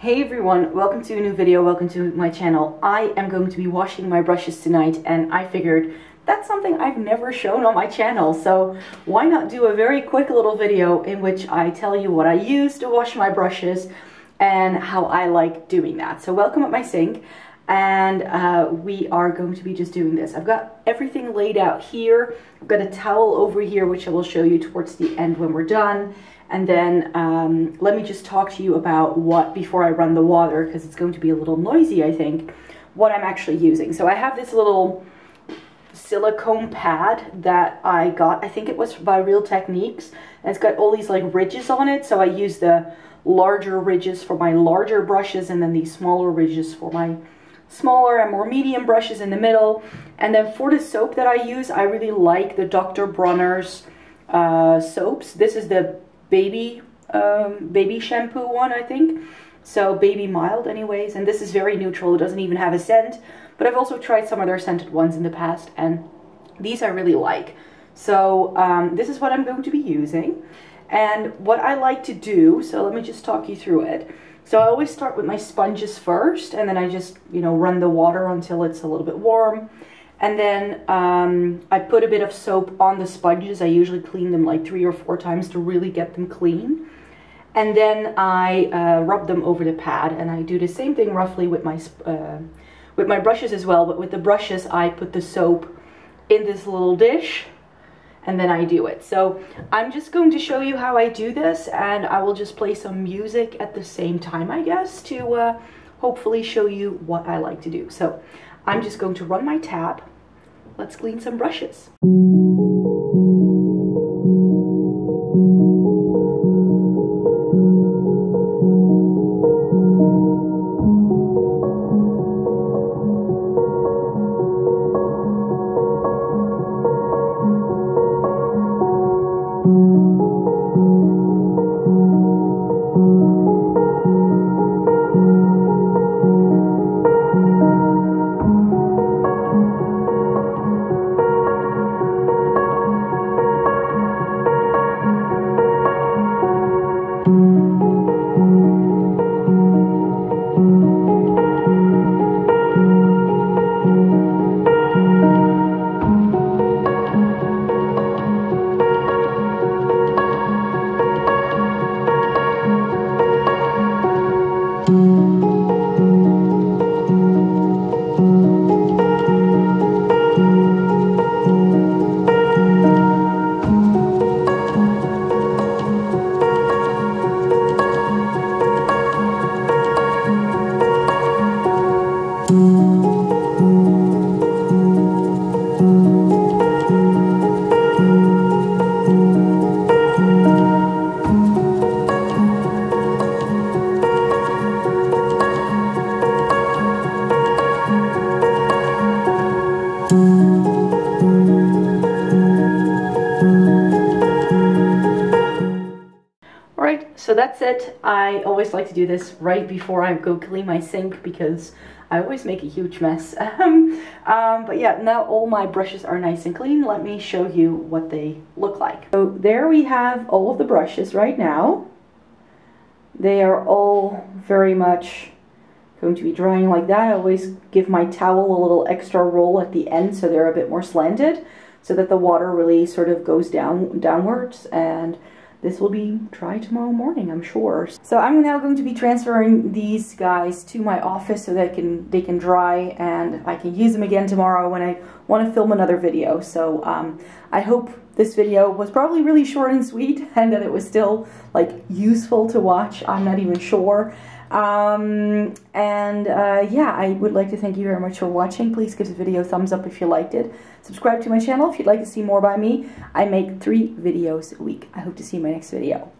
Hey everyone, welcome to a new video, welcome to my channel. I am going to be washing my brushes tonight and I figured that's something I've never shown on my channel, so why not do a very quick little video in which I tell you what I use to wash my brushes and how I like doing that. So welcome at my sink and uh, we are going to be just doing this. I've got everything laid out here. I've got a towel over here which I will show you towards the end when we're done and then um, let me just talk to you about what, before I run the water, because it's going to be a little noisy, I think, what I'm actually using. So I have this little silicone pad that I got, I think it was by Real Techniques. And it's got all these like ridges on it. So I use the larger ridges for my larger brushes and then these smaller ridges for my smaller and more medium brushes in the middle. And then for the soap that I use, I really like the Dr. Bronner's uh, soaps. This is the baby um, baby shampoo one, I think. So baby mild anyways. And this is very neutral. It doesn't even have a scent. But I've also tried some other scented ones in the past. And these I really like. So um, this is what I'm going to be using. And what I like to do, so let me just talk you through it. So I always start with my sponges first. And then I just, you know, run the water until it's a little bit warm. And then um, I put a bit of soap on the sponges. I usually clean them like three or four times to really get them clean. And then I uh, rub them over the pad and I do the same thing roughly with my, uh, with my brushes as well. But with the brushes, I put the soap in this little dish and then I do it. So I'm just going to show you how I do this and I will just play some music at the same time, I guess, to uh, hopefully show you what I like to do. So I'm just going to run my tap. Let's clean some brushes. So that's it. I always like to do this right before I go clean my sink because I always make a huge mess. Um, um, but yeah, now all my brushes are nice and clean. Let me show you what they look like. So there we have all of the brushes right now. They are all very much going to be drying like that. I always give my towel a little extra roll at the end so they're a bit more slanted so that the water really sort of goes down downwards and this will be dry tomorrow morning, I'm sure. So I'm now going to be transferring these guys to my office so that can they can dry and I can use them again tomorrow when I want to film another video. So um, I hope this video was probably really short and sweet and that it was still like useful to watch. I'm not even sure. Um, and uh, yeah, I would like to thank you very much for watching. Please give this video a thumbs up if you liked it. Subscribe to my channel if you'd like to see more by me. I make three videos a week. I hope to see you in my next video.